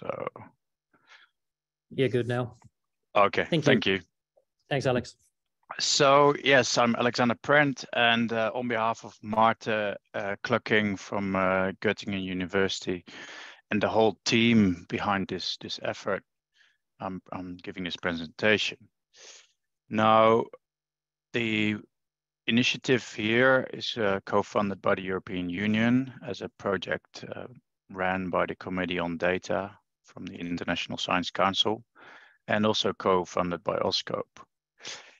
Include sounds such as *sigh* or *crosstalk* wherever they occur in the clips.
So. Yeah, good now. Okay, thank, thank you. you. Thanks, Alex. So yes, I'm Alexander Prent, and uh, on behalf of Marta uh, Klöcking from uh, Göttingen University and the whole team behind this this effort, I'm, I'm giving this presentation. Now, the initiative here is uh, co-funded by the European Union as a project uh, ran by the Committee on Data from the International Science Council and also co-funded by AuScope.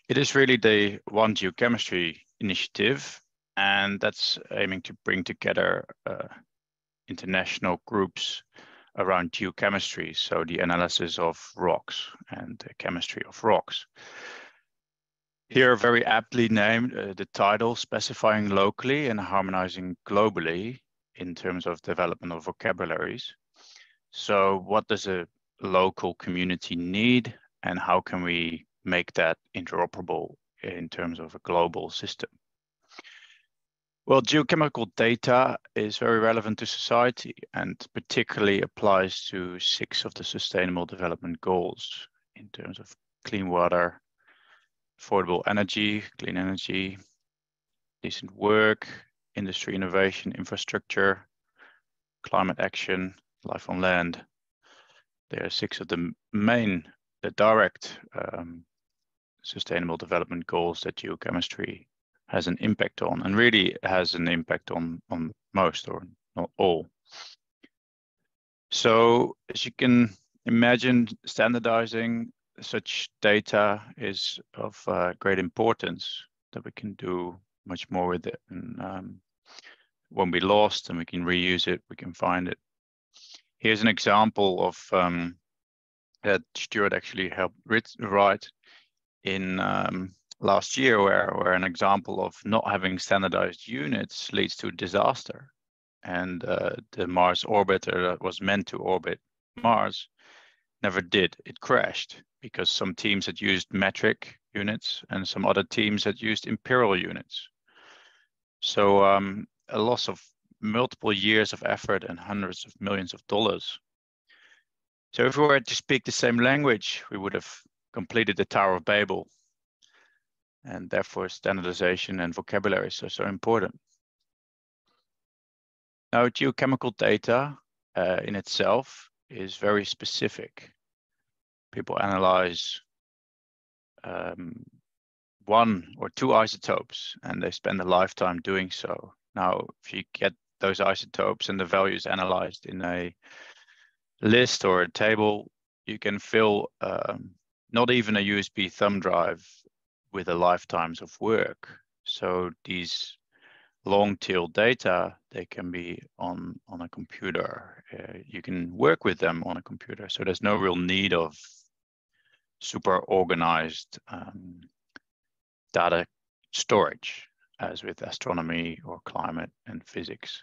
It is really the One Geochemistry initiative, and that's aiming to bring together uh, international groups around geochemistry, so the analysis of rocks and the chemistry of rocks. Here, very aptly named, uh, the title specifying locally and harmonizing globally in terms of development of vocabularies. So what does a local community need and how can we make that interoperable in terms of a global system. Well, geochemical data is very relevant to society and particularly applies to six of the Sustainable Development Goals in terms of clean water, affordable energy, clean energy, decent work, industry innovation, infrastructure, climate action, life on land. There are six of the main, the direct um, sustainable development goals that geochemistry has an impact on and really has an impact on, on most or not all. So as you can imagine, standardizing such data is of uh, great importance that we can do much more with it. And um, when we lost and we can reuse it, we can find it. Here's an example of um, that Stuart actually helped write in um, last year where, where an example of not having standardized units leads to a disaster. And uh, the Mars orbiter that was meant to orbit Mars never did. It crashed because some teams had used metric units and some other teams had used imperial units. So um, a loss of multiple years of effort and hundreds of millions of dollars. So if we were to speak the same language, we would have completed the Tower of Babel. And therefore standardization and vocabularies are so important. Now geochemical data uh, in itself is very specific. People analyze um, one or two isotopes and they spend a lifetime doing so. Now, if you get those isotopes and the values analyzed in a list or a table, you can fill um, not even a USB thumb drive with a lifetimes of work. So these long tail data, they can be on, on a computer. Uh, you can work with them on a computer. So there's no real need of super organized um, data storage as with astronomy or climate and physics.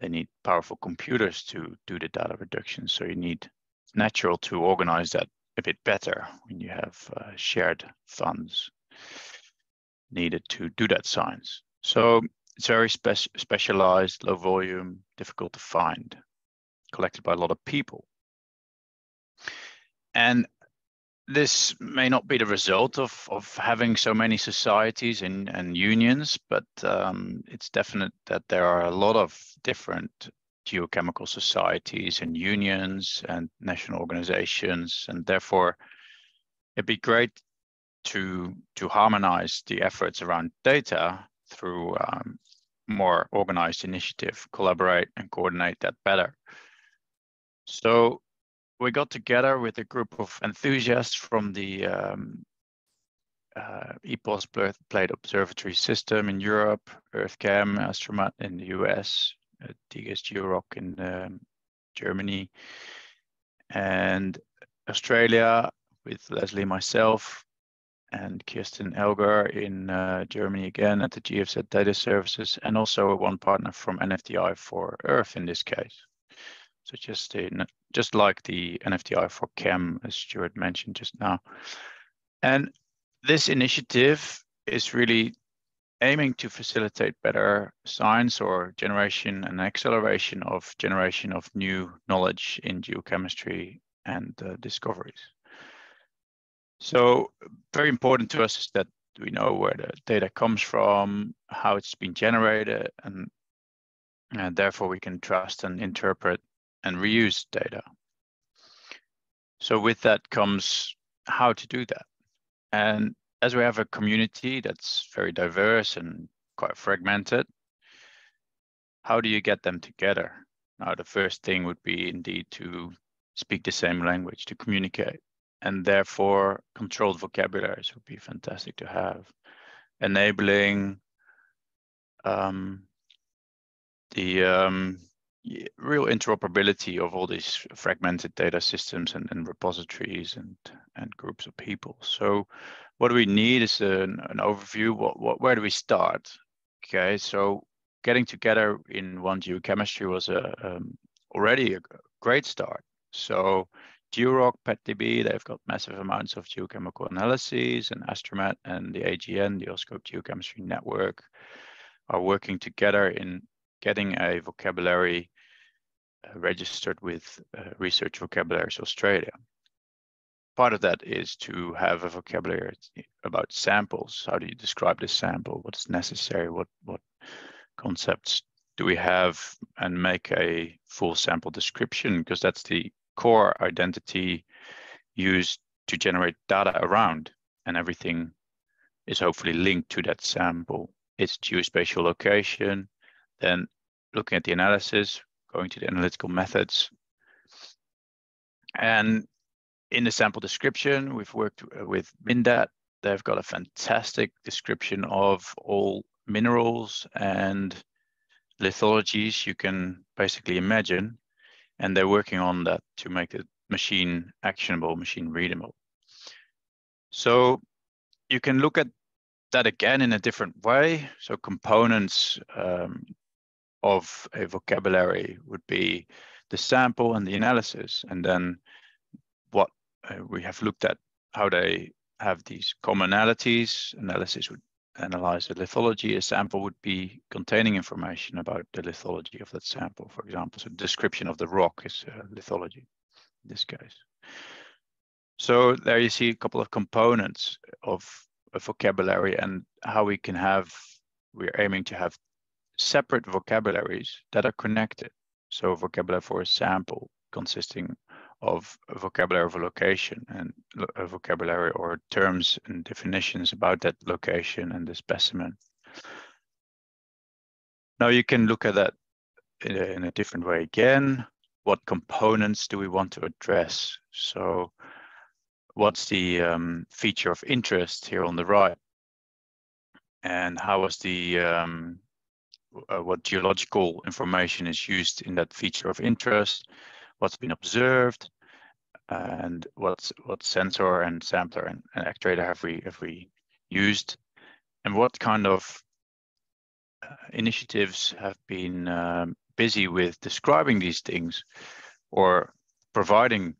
They need powerful computers to do the data reduction. So you need natural to organize that a bit better when you have uh, shared funds needed to do that science. So it's very spe specialized, low volume, difficult to find, collected by a lot of people. And this may not be the result of, of having so many societies and, and unions, but um, it's definite that there are a lot of different geochemical societies and unions and national organizations, and therefore it'd be great to to harmonize the efforts around data through um, more organized initiative, collaborate and coordinate that better. So we got together with a group of enthusiasts from the um, uh, EPOS Plate Observatory System in Europe, EarthChem, Astromat in the US, uh, TGS GEOROC in um, Germany, and Australia with Lesley, myself, and Kirsten Elger in uh, Germany again at the GFZ Data Services, and also one partner from NFDI for Earth in this case. So just just like the NFDI for Chem, as Stuart mentioned just now. And this initiative is really aiming to facilitate better science or generation and acceleration of generation of new knowledge in geochemistry and uh, discoveries. So very important to us is that we know where the data comes from, how it's been generated, and, and therefore we can trust and interpret and reuse data. So with that comes how to do that. And as we have a community that's very diverse and quite fragmented, how do you get them together? Now, the first thing would be indeed to speak the same language, to communicate and therefore controlled vocabularies would be fantastic to have. Enabling um, the um, real interoperability of all these fragmented data systems and, and, repositories and, and groups of people. So what do we need is an, an overview. What, what, where do we start? Okay, so getting together in one geochemistry was a, um, already a great start. So GEOROC, PetDB, they've got massive amounts of geochemical analyses, and Astromat and the AGN, the AuScope Geochemistry Network, are working together in getting a vocabulary registered with uh, Research Vocabularies Australia. Part of that is to have a vocabulary about samples. How do you describe the sample? What's necessary? What what concepts do we have? And make a full sample description because that's the core identity used to generate data around and everything is hopefully linked to that sample. Its geospatial location, then looking at the analysis, going to the analytical methods. And in the sample description, we've worked with Mindat. They've got a fantastic description of all minerals and lithologies you can basically imagine and they're working on that to make the machine actionable, machine readable. So you can look at that again in a different way. So components um, of a vocabulary would be the sample and the analysis, and then what uh, we have looked at how they have these commonalities. Analysis would analyze the lithology, a sample would be containing information about the lithology of that sample, for example. So description of the rock is uh, lithology in this case. So there you see a couple of components of a vocabulary and how we can have, we're aiming to have separate vocabularies that are connected. So vocabulary for a sample consisting of a vocabulary of a location and a vocabulary or terms and definitions about that location and the specimen. Now you can look at that in a, in a different way again. What components do we want to address? So what's the um, feature of interest here on the right? And how was the, um, uh, what geological information is used in that feature of interest? what's been observed, and what's what sensor and sampler and, and actuator have we have we used, and what kind of uh, initiatives have been um, busy with describing these things or providing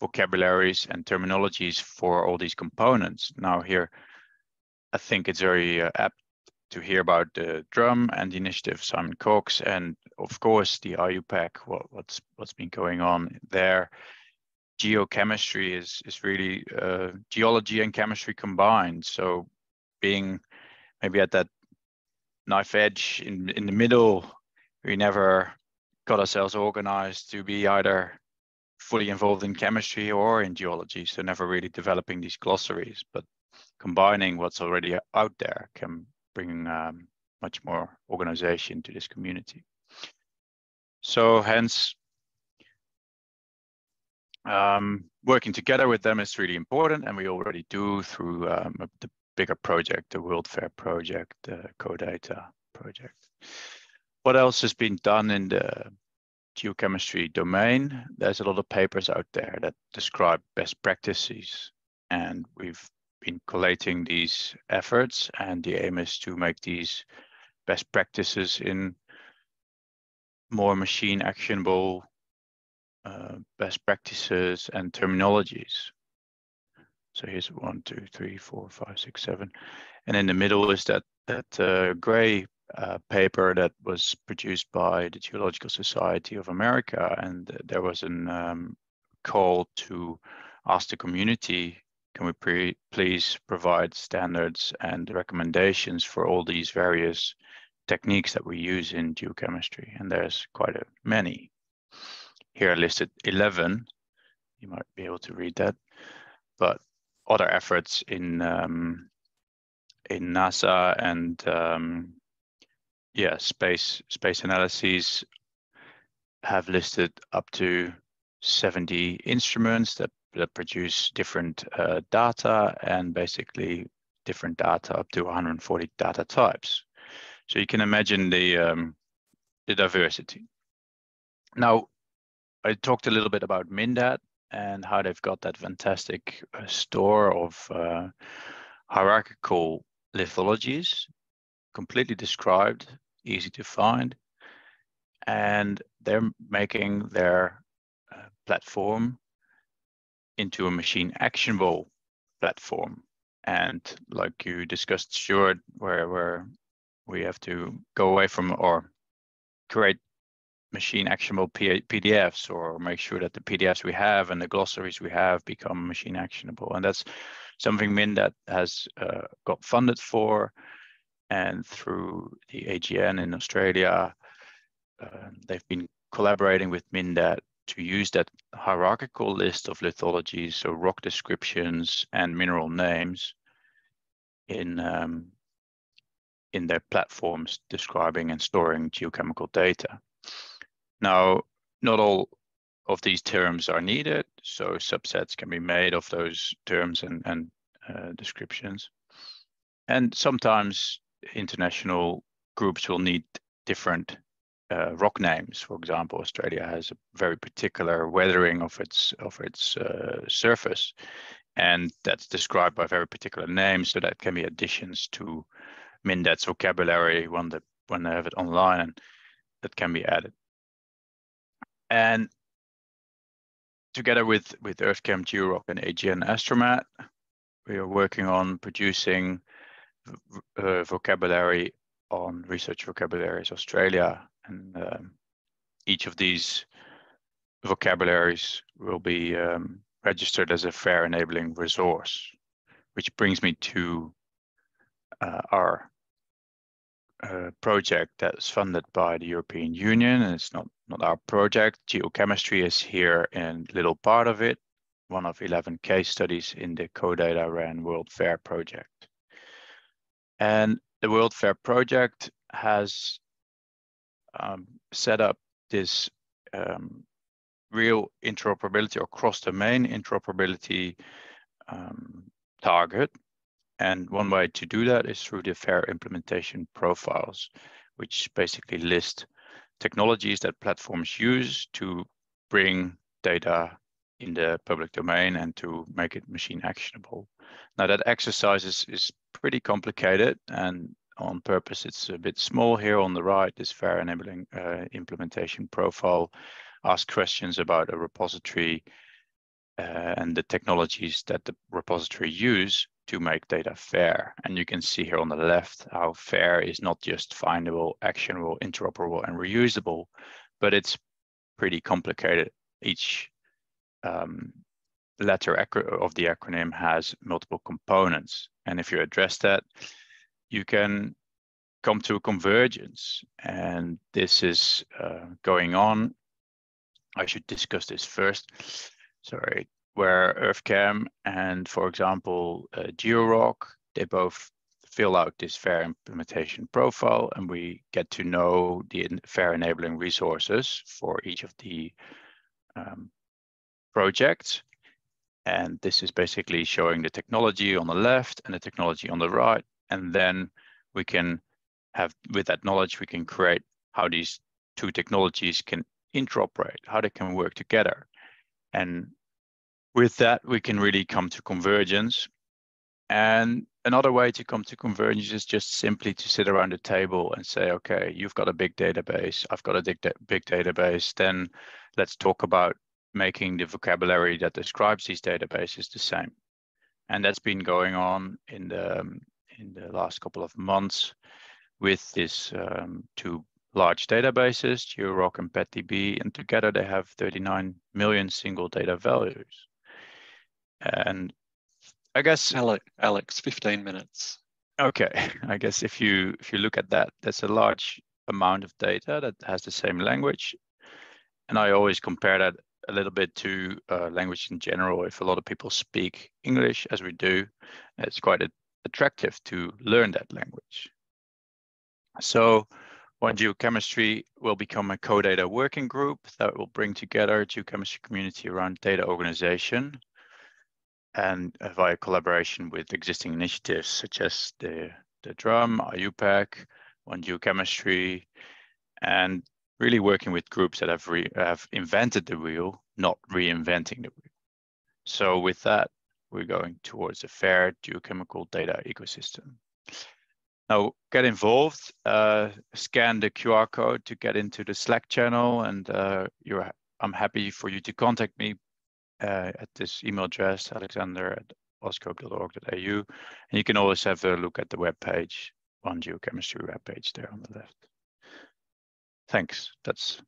vocabularies and terminologies for all these components. Now here, I think it's very uh, apt to hear about the drum and the initiative Simon Cox and of course the IUPAC, what, what's what's been going on there. Geochemistry is is really uh, geology and chemistry combined. So being maybe at that knife edge in in the middle, we never got ourselves organized to be either fully involved in chemistry or in geology. So never really developing these glossaries, but combining what's already out there can bring um, much more organization to this community. So hence, um, working together with them is really important, and we already do through um, the bigger project, the World Fair project, the CODATA project. What else has been done in the geochemistry domain? There's a lot of papers out there that describe best practices, and we've been collating these efforts and the aim is to make these best practices in more machine actionable uh, best practices and terminologies. So here's one, two, three, four, five, six, seven. And in the middle is that that uh, gray uh, paper that was produced by the Geological Society of America, and there was a um, call to ask the community, can we please provide standards and recommendations for all these various techniques that we use in geochemistry? And there's quite a many. Here I listed 11. You might be able to read that. But other efforts in um, in NASA and um, yeah, space space analyses have listed up to 70 instruments that, that produce different uh, data and basically different data up to 140 data types. So you can imagine the um, the diversity. Now, I talked a little bit about Mindat and how they've got that fantastic uh, store of uh, hierarchical lithologies, completely described, easy to find. And they're making their uh, platform into a machine actionable platform. And like you discussed, Stuart, where, where we have to go away from or create machine actionable PDFs or make sure that the PDFs we have and the glossaries we have become machine actionable. And that's something Mindat has uh, got funded for. And through the AGN in Australia, uh, they've been collaborating with Mindat to use that hierarchical list of lithologies, so rock descriptions and mineral names in um, in their platforms describing and storing geochemical data. Now, not all of these terms are needed, so subsets can be made of those terms and, and uh, descriptions. And sometimes international groups will need different uh, rock names. For example, Australia has a very particular weathering of its of its uh, surface, and that's described by very particular names. So that can be additions to Mindat's vocabulary when the when they have it online, and that can be added. And together with with EarthChem, GEOROC, and AGN Astromat, we are working on producing uh, vocabulary on Research Vocabularies Australia, and um, each of these vocabularies will be um, registered as a FAIR enabling resource, which brings me to uh, our uh, project that's funded by the European Union, and it's not, not our project. Geochemistry is here in little part of it, one of 11 case studies in the CODATA RAN World FAIR project. And the World FAIR project has um, set up this um, real interoperability or cross-domain interoperability um, target. And one way to do that is through the FAIR implementation profiles, which basically list technologies that platforms use to bring data in the public domain and to make it machine actionable. Now that exercise is, is pretty complicated and on purpose it's a bit small here on the right, this FAIR enabling uh, implementation profile asks questions about a repository uh, and the technologies that the repository use to make data fair. And you can see here on the left how fair is not just findable, actionable, interoperable, and reusable, but it's pretty complicated. Each um, letter of the acronym has multiple components. And if you address that, you can come to a convergence. And this is uh, going on. I should discuss this first. Sorry, where EarthChem and, for example, uh, GEOROC, they both fill out this FAIR implementation profile and we get to know the FAIR enabling resources for each of the um, projects. And this is basically showing the technology on the left and the technology on the right. And then we can have, with that knowledge, we can create how these two technologies can interoperate, how they can work together. And with that, we can really come to convergence. And another way to come to convergence is just simply to sit around the table and say, okay, you've got a big database, I've got a big, big database, then let's talk about making the vocabulary that describes these databases the same. And that's been going on in the in the last couple of months with these um, two large databases, GEOROC and PetDB, and together they have 39 million single data values. And I guess Alex, Alex, 15 minutes. Okay, *laughs* I guess if you if you look at that, that's a large amount of data that has the same language, and I always compare that a little bit to uh, language in general. If a lot of people speak English, as we do, it's quite a, attractive to learn that language. So one geochemistry will become a CODATA working group that will bring together geochemistry community around data organization and via collaboration with existing initiatives such as the, the DRUM, IUPAC, One Geochemistry, and really working with groups that have, re, have invented the wheel, not reinventing the wheel. So with that, we're going towards a fair geochemical data ecosystem. Now get involved, uh, scan the QR code to get into the Slack channel and uh, I'm happy for you to contact me uh, at this email address, alexander at auscope.org.au. And you can always have a look at the web page on geochemistry web page there on the left. Thanks. That's